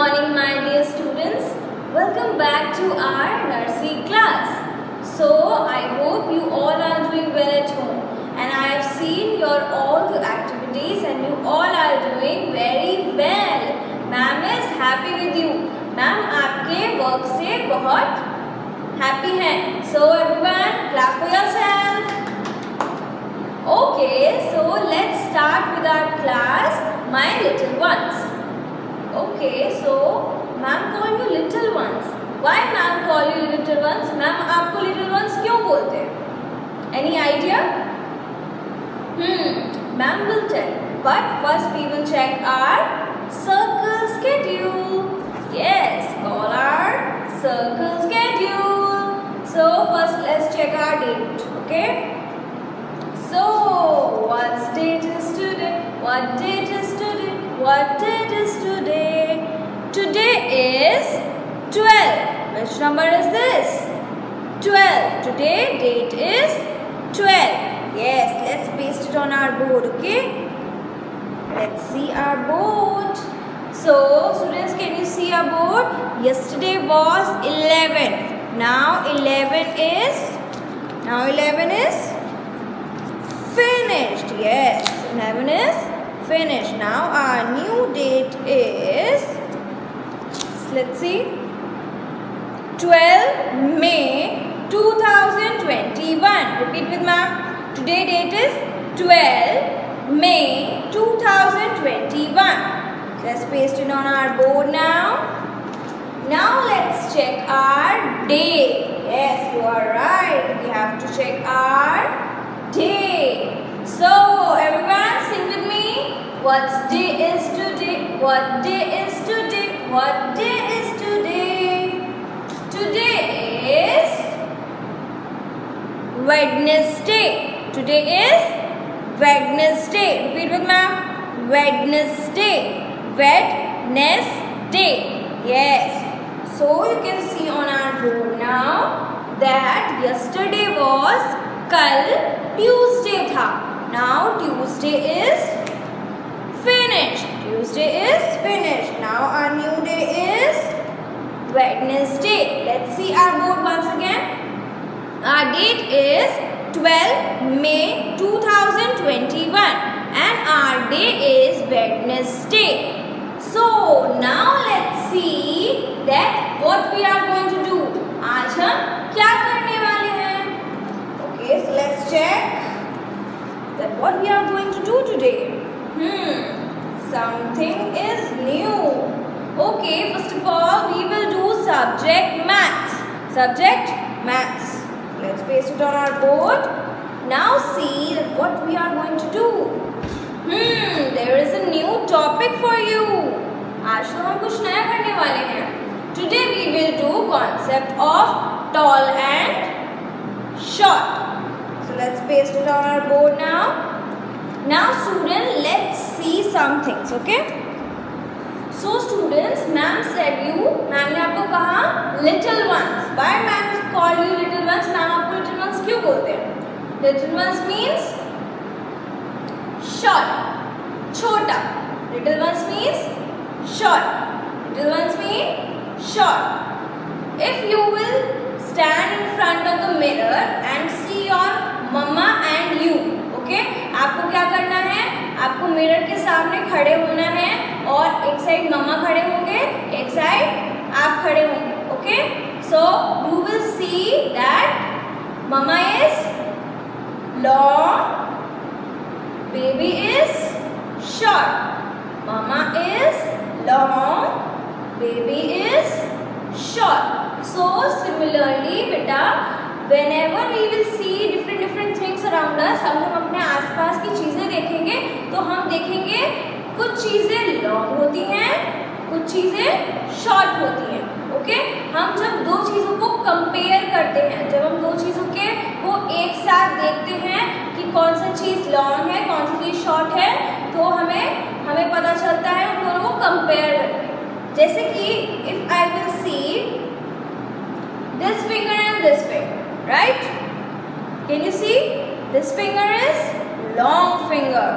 morning, my dear students. Welcome back to our nursery class. So, I hope you all are doing well at home. And I have seen your all the activities and you all are doing very well. Ma'am is happy with you. Ma'am आपके work से बहुत happy हैं. So, everyone, clap for yourself. Okay, so let's start with our class, my little ones. Okay, so ma'am call you little ones. Why ma'am call you little ones? Ma'am आपको little ones क्यों बोलते हैं? Any idea? Hmm, ma'am will tell. But first we will check our circle schedule. Yes, call our circle schedule. So first let's check our date. Okay. So what date is today? What date is today? What date Number is this? 12. Today date is 12. Yes, let's paste it on our board, okay? Let's see our board. So, students, can you see our board? Yesterday was 11. Now 11 is, now 11 is finished. Yes, 11 is finished. Now our new date is, let's see, 12 May 2021. Repeat with ma'am. Today date is 12 May 2021. Let's paste it on our board now. Now let's check our day. Yes, you are right. We have to check our day. So everyone sing with me. What day is today? What day is today? What day is today? Today is Wednesday. Today is Wednesday. Repeat with me, Wednesday. Wednesday. Yes. So you can see on our board now that yesterday was kal Tuesday tha. Now Tuesday is finished. Tuesday is finished. Now our new day is Wednesday. Let's see our board once again. Our date is 12 May 2021 and our day is Wednesday. So now let's see that what we are going to do. आज हम क्या करने वाले हैं? Okay, so let's check that what we are going to do today. Hmm. Something is new. Okay, first of all, we will do subject maths. Subject maths. Let's paste it on our board. Now see what we are going to do. Hmm, there is a new topic for you. आज तो हम कुछ नया करने वाले हैं. Today we will do concept of tall and short. So let's paste it on our board now. Now student, let's see some things, okay? आपको कहा little ones and see your mama and you okay आपको क्या करना है? आपको mirror के सामने खड़े होना है और एक साइड मम्मा खड़े होंगे, एक साइड आप खड़े होंगे okay so you will see that mama is long baby is short mama is long baby is short so similarly बेटा, whenever we will see different different things around us, हम अपने आसपास की चीज़ें देखेंगे तो हम देखेंगे कुछ चीज़ें लॉन्ग होती हैं, कुछ चीज़ें शॉर्ट होती हैं ओके हम जब दो चीज़ों को कंपेयर करते हैं, जब हम दो चीज़ों के वो एक साथ देखते हैं कि कौन सी चीज़ लॉन्ग है, कौन सी चीज़ शॉर्ट है तो हमें हमें पता चलता है उन दोनों को कंपेयर करके। जैसे कि if I will see this finger and this finger right? Can you see? This finger is long finger.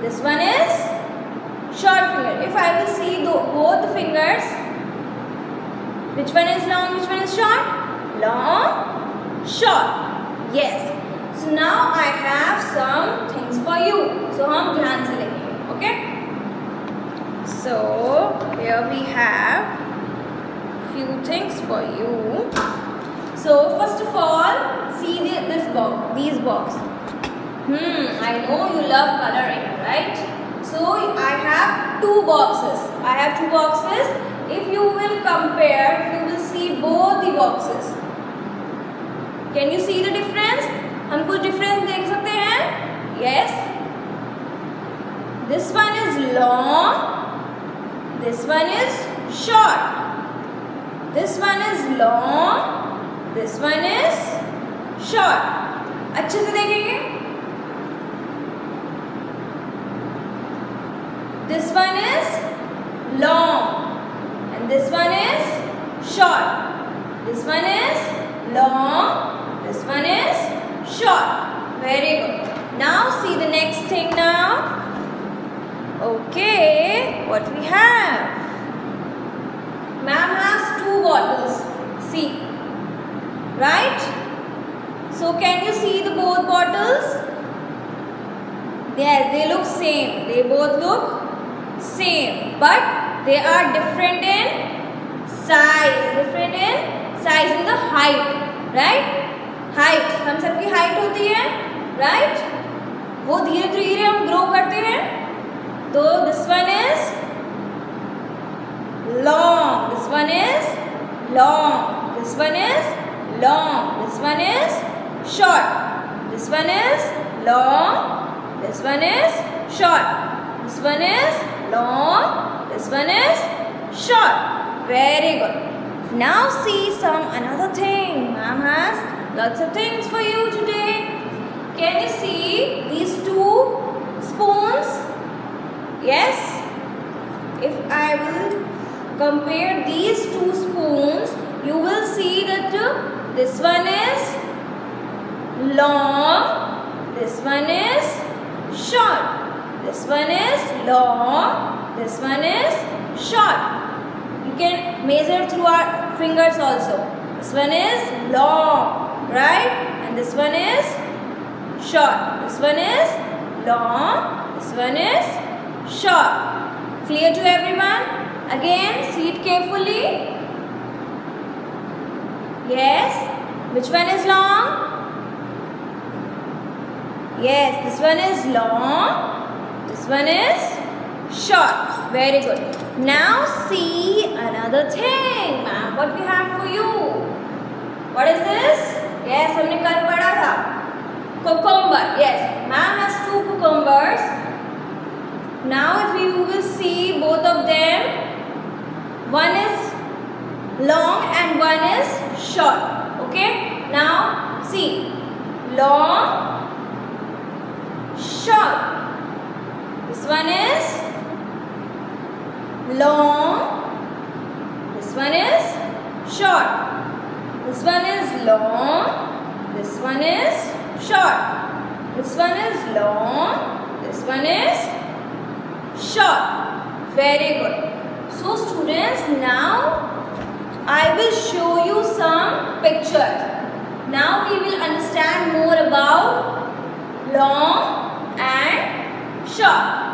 This one is short finger. If I will see the, both fingers, which one is long, which one is short? Long, short. Yes. So now I have some things for you. So हम ध्यान से लिखेंगे. Okay. So here we have few things for you. So first of all, see the, this box, these box. Hmm, I know you love coloring, right? So I have two boxes. I have two boxes. If you will compare, you will see both the boxes. Can you see the difference? हम कुछ difference देख सकते हैं? Yes. This one is long. This one is short. This one is long. This one is short. अच्छे से देखेंगे This one is long and this one is short. This one is long. This one is short. Very good. Now see the next thing now. Okay, what we have? Ma'am has two bottles. See. Right? So can you see the both bottles? Yes, they look same. They both look same but they are different in size different in size in the height right height हम सबकी height होती है right वो धीरे धीरे हम grow करते हैं तो this one is long this one is long this one is long this one is short this one is long this one is short this one is long. This one is short. Very good. Now see some another thing. Ma'am has lots of things for you today. Can you see these two spoons? Yes. If I will compare these two spoons, you will see that uh, this one is long, this one is short. This one is long. This one is short. You can measure through our fingers also. This one is long, right? And this one is short. This one is long. This one is short. Clear to everyone? Again, see it carefully. Yes. Which one is long? Yes, this one is long. This one is short. Very good. Now see another thing. Ma'am, what we have for you? What is this? Yes, हमने कल पढ़ा था. Cucumber. Yes, ma'am has two cucumbers. Now if you will see both of them, one is long and one is short. Okay. Now see, long, short. This one is long. This one is short. This one is long. This one is short. This one is long. This one is short. Very good. So students, now I will show you some pictures. Now we will understand more about long and short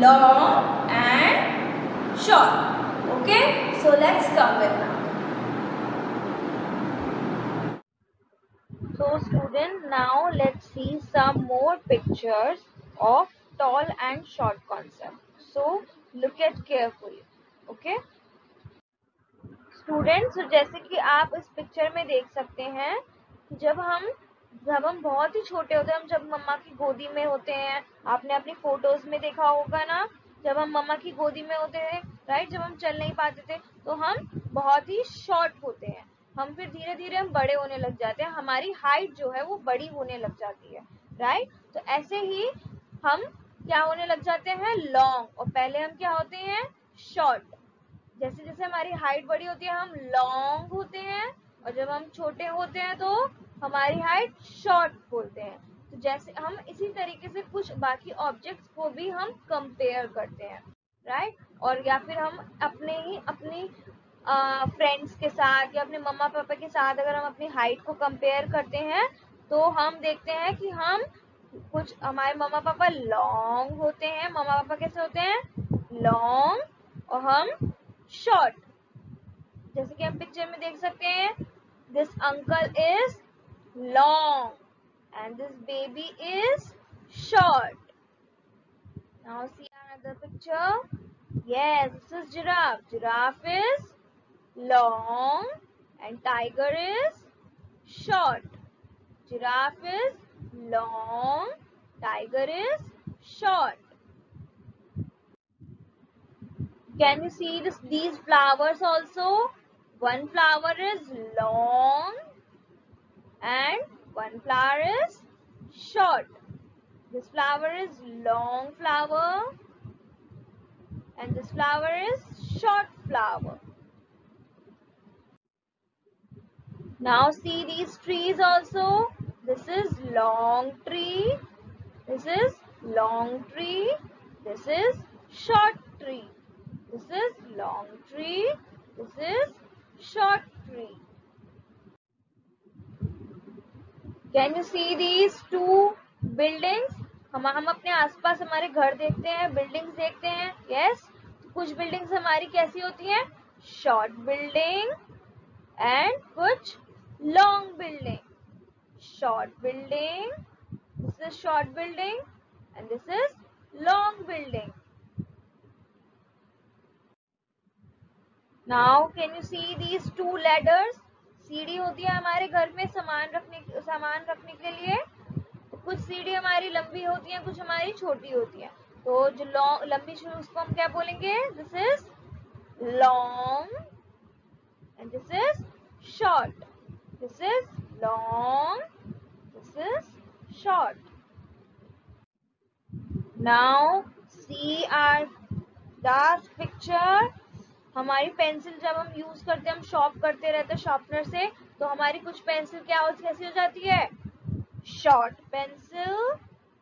long and short. Okay, so let's come with now. So student, now let's see some more pictures of tall and short concept. So look at carefully. Okay. Students जैसे कि आप इस picture में देख सकते हैं जब हम जब हम बहुत ही छोटे होते हैं, हम जब मम्मा की गोदी में होते हैं, आपने अपनी फ़ोटोज़ में देखा होगा ना, जब हम मम्मा की गोदी में होते हैं राइट जब हम चल नहीं पाते थे तो हम बहुत ही शॉर्ट होते हैं। हम फिर धीरे धीरे हम बड़े होने लग जाते हैं। हमारी हाइट जो है, वो बड़ी होने लग जाती है राइट तो ऐसे ही हम क्या होने लग जाते हैं? लॉन्ग और पहले हम क्या होते हैं? शॉर्ट जैसे जैसे हमारी हाइट बड़ी होती है, हम लॉन्ग होते हैं, और जब हम छोटे होते हैं तो हमारी हाइट शॉर्ट बोलते हैं। तो जैसे हम इसी तरीके से कुछ बाकी ऑब्जेक्ट्स को भी हम कंपेयर करते हैं राइट और या फिर हम अपने ही, अपनी फ्रेंड्स के साथ या अपने मम्मा पापा के साथ अगर हम अपनी हाइट को कंपेयर करते हैं तो हम देखते हैं कि हम कुछ, हमारे मम्मा पापा लॉन्ग होते हैं मम्मा पापा कैसे होते हैं? लॉन्ग और हम शॉर्ट जैसे कि हम पिक्चर में देख सकते हैं this uncle is long and this baby is short. Now see another picture. Yes, this is giraffe. Giraffe is long and tiger is short. Giraffe is long, tiger is short. Can you see this, these flowers also? One flower is long and one flower is short. This flower is long flower and this flower is short flower. Now see these trees also. This is long tree. This is long tree. This is short tree. This is long tree. This is short tree. Can you see these two buildings हम हम अपने आसपास हमारे घर देखते हैं buildings देखते हैं। Yes yes? कुछ बिल्डिंग्स हमारी कैसी होती है? शॉर्ट बिल्डिंग एंड कुछ long building short building this is short building and this is long building now can you see these two ladders सीढ़ी होती है हमारे घर में सामान रखने सामान रखने के लिए कुछ सीढ़ी हमारी लंबी होती है, कुछ हमारी छोटी होती है तो जो लॉन्ग लंबी उसको हम क्या बोलेंगे this is long and this is short this is long. This is short. Now, see our last picture. हमारी पेंसिल जब हम यूज़ करते हम शॉर्प करते रहते शॉर्पनर से तो हमारी कुछ पेंसिल क्या हो कैसी हो जाती है? शॉर्ट पेंसिल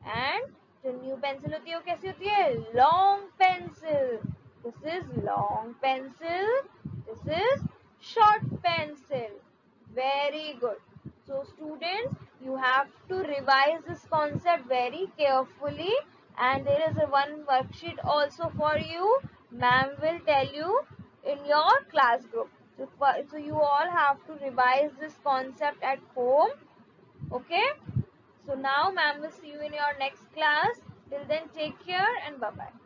एंड जो न्यू पेंसिल होती है, वो कैसी होती है? Long pencil this is long pencil this is short pencil very good so student you have to revise this concept very carefully and there is a one worksheet also for you ma'am will tell you in your class group. So, so you all have to revise this concept at home. Okay? So now ma'am will see you in your next class. Till then take care and bye bye